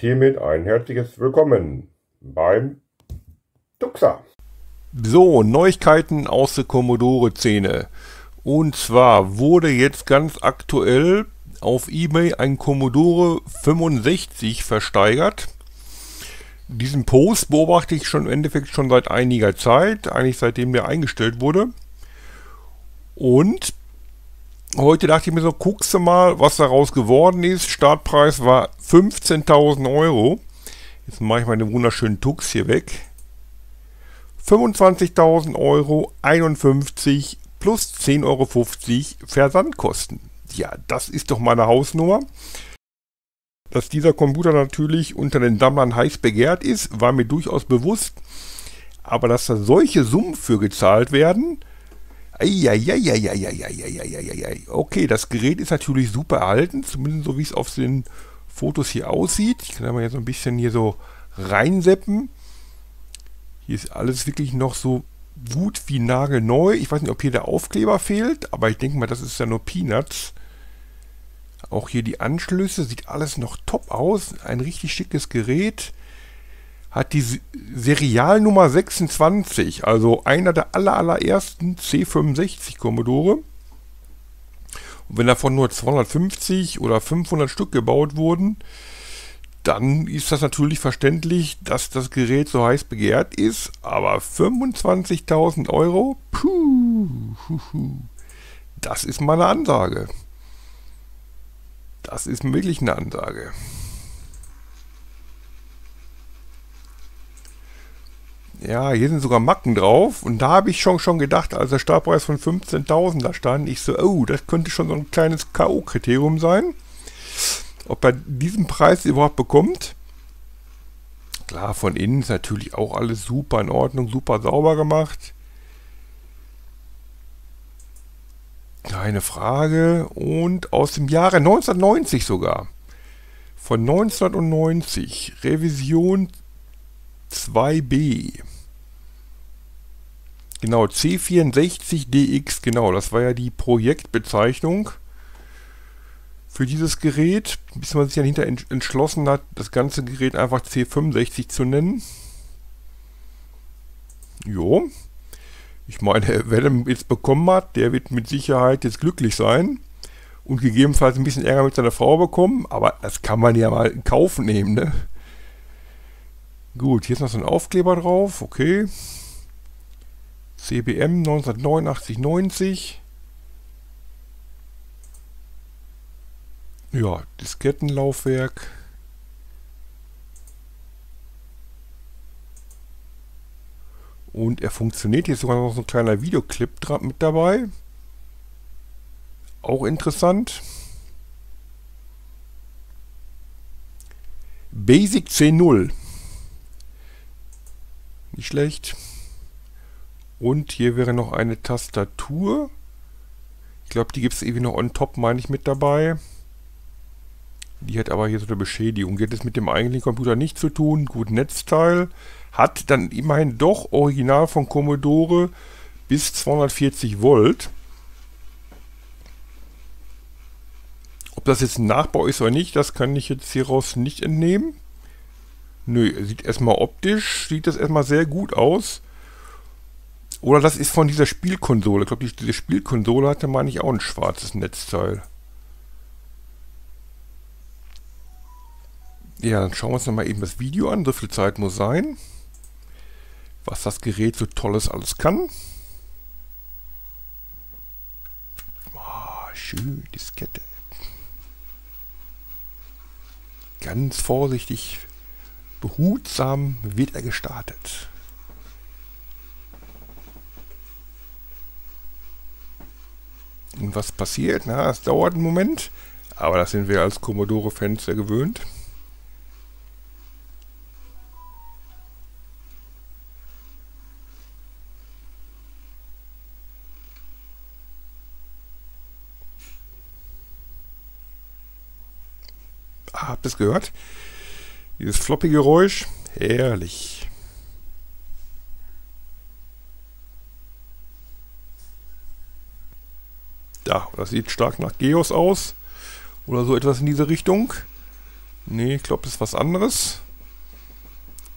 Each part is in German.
Hiermit ein herzliches Willkommen beim Duxa. So, Neuigkeiten aus der Commodore-Szene. Und zwar wurde jetzt ganz aktuell auf eBay ein Commodore 65 versteigert. Diesen Post beobachte ich schon im Endeffekt schon seit einiger Zeit, eigentlich seitdem der eingestellt wurde. Und heute dachte ich mir so, guckst du mal, was daraus geworden ist. Startpreis war 15.000 Euro. Jetzt mache ich den wunderschönen Tux hier weg. 25.000 Euro, 51 plus 10,50 Euro Versandkosten. Ja, das ist doch meine Hausnummer. Dass dieser Computer natürlich unter den Sammlern heiß begehrt ist, war mir durchaus bewusst. Aber dass da solche Summen für gezahlt werden, okay, das Gerät ist natürlich super erhalten, zumindest so wie es auf den Fotos hier aussieht. Ich kann aber jetzt so ein bisschen hier so reinseppen. Hier ist alles wirklich noch so gut wie nagelneu. Ich weiß nicht, ob hier der Aufkleber fehlt, aber ich denke mal, das ist ja nur Peanuts. Auch hier die Anschlüsse, sieht alles noch top aus. Ein richtig schickes Gerät. Hat die Serialnummer 26, also einer der aller, allerersten C65 Commodore. Und wenn davon nur 250 oder 500 Stück gebaut wurden, dann ist das natürlich verständlich, dass das Gerät so heiß begehrt ist. Aber 25.000 Euro, puh, das ist meine Ansage. Das ist wirklich eine Ansage. Ja, hier sind sogar Macken drauf. Und da habe ich schon, schon gedacht, als der Startpreis von 15.000 da stand, ich so, oh, das könnte schon so ein kleines K.O.-Kriterium sein. Ob er diesen Preis überhaupt bekommt. Klar, von innen ist natürlich auch alles super in Ordnung, super sauber gemacht. Keine Frage. Und aus dem Jahre 1990 sogar. Von 1990. Revision 2b. Genau, C64DX, genau, das war ja die Projektbezeichnung für dieses Gerät, bis man sich dann hinter entschlossen hat, das ganze Gerät einfach C65 zu nennen. Jo. Ich meine, wer den jetzt bekommen hat, der wird mit Sicherheit jetzt glücklich sein und gegebenenfalls ein bisschen Ärger mit seiner Frau bekommen, aber das kann man ja mal in Kauf nehmen, ne? Gut, hier ist noch so ein Aufkleber drauf, okay. CBM 1989-90. Ja, Diskettenlaufwerk. Und er funktioniert. Hier ist sogar noch so ein kleiner Videoclip mit dabei. Auch interessant. Basic 10.0. Nicht schlecht. Und hier wäre noch eine Tastatur. Ich glaube, die gibt es irgendwie noch on top, meine ich, mit dabei. Die hat aber hier so eine Beschädigung. Geht es mit dem eigentlichen Computer nicht zu tun. Gut, Netzteil. Hat dann immerhin doch original von Commodore bis 240 Volt. Ob das jetzt ein Nachbau ist oder nicht, das kann ich jetzt hieraus nicht entnehmen. Nö, sieht erstmal optisch, sieht das erstmal sehr gut aus. Oder das ist von dieser Spielkonsole. Ich glaube, diese Spielkonsole hatte, meine ich, auch ein schwarzes Netzteil. Ja, dann schauen wir uns nochmal eben das Video an. So viel Zeit muss sein. Was das Gerät so tolles alles kann. Oh, schön, Diskette. Ganz vorsichtig, behutsam wird er gestartet. Was passiert? Na, es dauert einen Moment, aber das sind wir als Commodore-Fans ja gewöhnt. Ah, habt ihr es gehört? Dieses Floppy-Geräusch. Herrlich. Da, das sieht stark nach Geos aus. Oder so etwas in diese Richtung. Nee, ich glaube, das ist was anderes.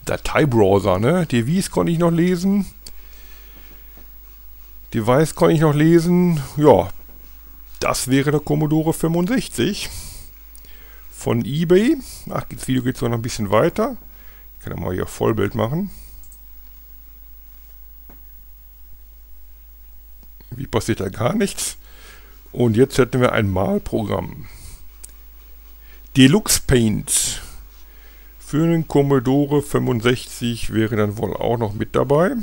Dateibrowser, ne? Device konnte ich noch lesen. Device konnte ich noch lesen. Ja, das wäre der Commodore 65 von eBay. Ach, das Video geht so noch ein bisschen weiter. Ich kann ja mal hier Vollbild machen. Wie passiert da gar nichts? Und jetzt hätten wir ein Malprogramm. Deluxe Paint. Für einen Commodore 65 wäre dann wohl auch noch mit dabei.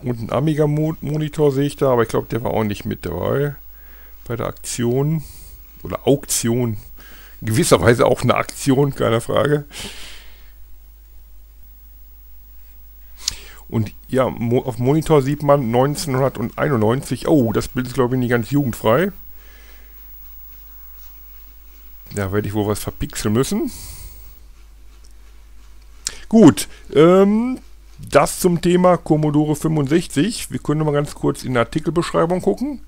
Und ein Amiga-Monitor sehe ich da, aber ich glaube, der war auch nicht mit dabei bei der Aktion. Oder Auktion. In gewisser Weise auch eine Aktion, keine Frage. Und ja, mo auf Monitor sieht man 1991. Oh, das Bild ist glaube ich nicht ganz jugendfrei. Da werde ich wohl was verpixeln müssen. Gut, ähm, das zum Thema Commodore 65. Wir können mal ganz kurz in der Artikelbeschreibung gucken.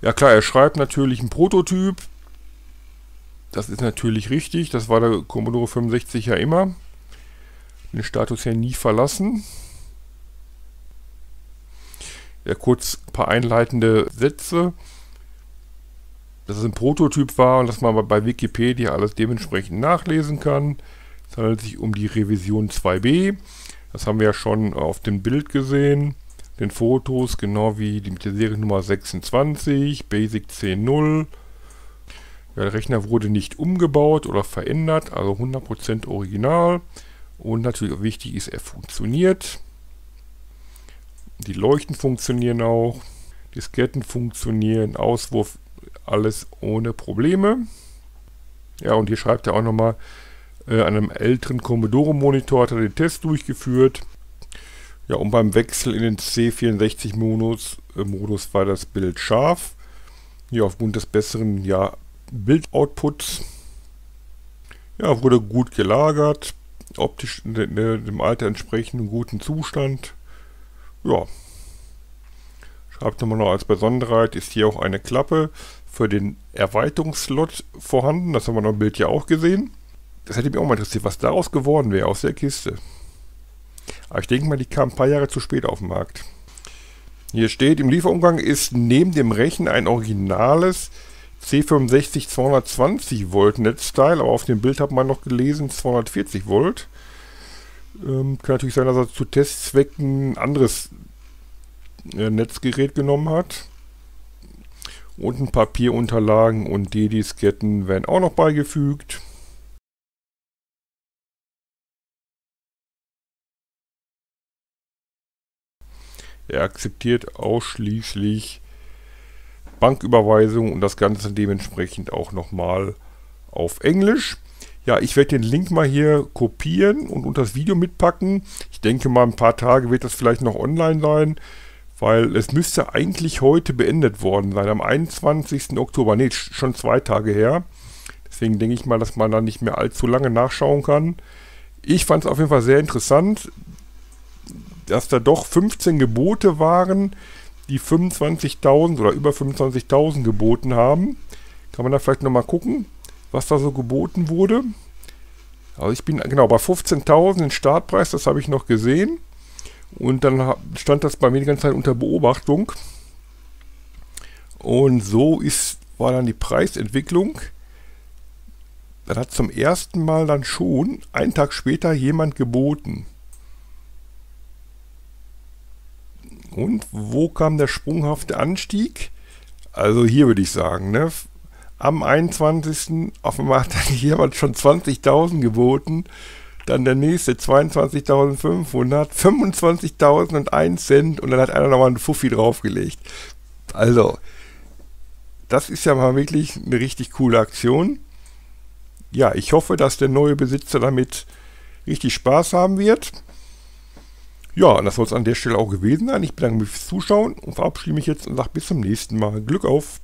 Ja klar, er schreibt natürlich einen Prototyp. Das ist natürlich richtig. Das war der Commodore 65 ja immer. Den Status ja nie verlassen. Ja, kurz ein paar einleitende Sätze. Dass es ein Prototyp war und dass man bei Wikipedia alles dementsprechend nachlesen kann. Es handelt sich um die Revision 2b. Das haben wir ja schon auf dem Bild gesehen. Den Fotos, genau wie die mit der Seriennummer 26, Basic 10.0. Ja, der Rechner wurde nicht umgebaut oder verändert, also 100% original. Und natürlich auch wichtig ist, er funktioniert. Die Leuchten funktionieren auch. Disketten funktionieren, Auswurf, alles ohne Probleme. Ja, und hier schreibt er auch nochmal, äh, an einem älteren Commodore-Monitor hat er den Test durchgeführt. Ja, und beim Wechsel in den C64-Modus äh, Modus war das Bild scharf. Hier aufgrund des besseren ja, Bildoutputs. Ja, wurde gut gelagert. Optisch ne, ne, dem Alter entsprechend in guten Zustand. Ja. Schreibt nochmal noch als Besonderheit, ist hier auch eine Klappe für den Erweiterungsslot vorhanden. Das haben wir noch im Bild ja auch gesehen. Das hätte mich auch mal interessiert, was daraus geworden wäre aus der Kiste. Aber ich denke mal, die kam ein paar Jahre zu spät auf den Markt. Hier steht, im Lieferumgang ist neben dem Rechen ein originales C65 220 Volt Netzteil, aber auf dem Bild hat man noch gelesen 240 Volt. Ähm, kann natürlich sein, dass er zu Testzwecken ein anderes äh, Netzgerät genommen hat. Und ein Papierunterlagen und die Disketten werden auch noch beigefügt. Er akzeptiert ausschließlich Banküberweisungen und das Ganze dementsprechend auch nochmal auf Englisch. Ja, ich werde den Link mal hier kopieren und unter das Video mitpacken. Ich denke mal, ein paar Tage wird das vielleicht noch online sein, weil es müsste eigentlich heute beendet worden sein, am 21. Oktober. Ne, schon zwei Tage her. Deswegen denke ich mal, dass man da nicht mehr allzu lange nachschauen kann. Ich fand es auf jeden Fall sehr interessant dass da doch 15 Gebote waren, die 25.000 oder über 25.000 geboten haben. Kann man da vielleicht nochmal gucken, was da so geboten wurde. Also ich bin genau bei 15.000 den Startpreis, das habe ich noch gesehen. Und dann stand das bei mir die ganze Zeit unter Beobachtung. Und so ist, war dann die Preisentwicklung. Dann hat zum ersten Mal dann schon einen Tag später jemand geboten. Und wo kam der sprunghafte Anstieg? Also hier würde ich sagen, ne? am 21. auf einmal hat dann jemand schon 20.000 geboten, dann der nächste 22.500, 25.001 Cent und dann hat einer nochmal einen Fuffi draufgelegt. Also, das ist ja mal wirklich eine richtig coole Aktion. Ja, ich hoffe, dass der neue Besitzer damit richtig Spaß haben wird. Ja, und das soll es an der Stelle auch gewesen sein. Ich bedanke mich fürs Zuschauen und verabschiede mich jetzt und sage bis zum nächsten Mal. Glück auf!